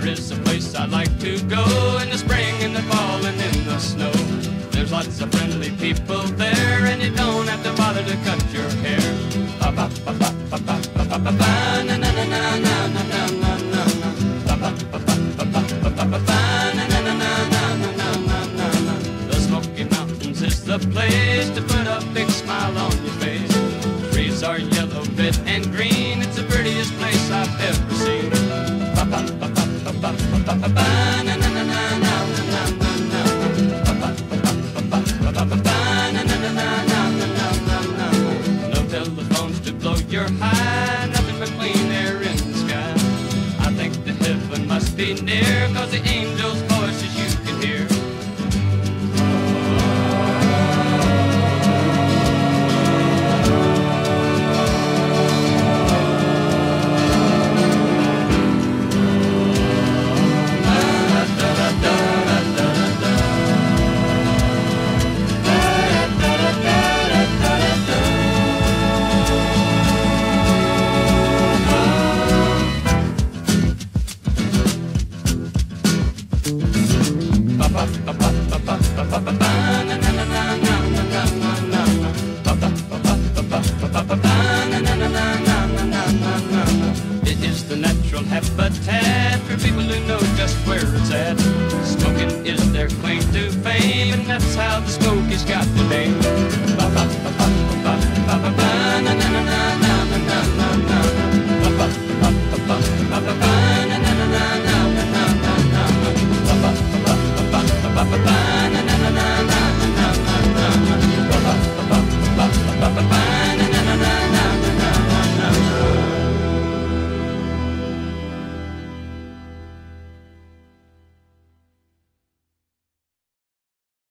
There is a place I'd like to go in the spring, in the fall, and in the snow. There's lots of friendly people there, and you don't have to bother to cut your hair. The Smoky Mountains is the place to put a big smile on your face. Trees are yellow, red, and green. High, nothing but clean air in the sky. I think the heaven must be near, cause the angels' voices you can hear. It is the natural habitat for people who know just where it's at. Smoking is their claim to fame, and that's how the smoke Smokies got the name.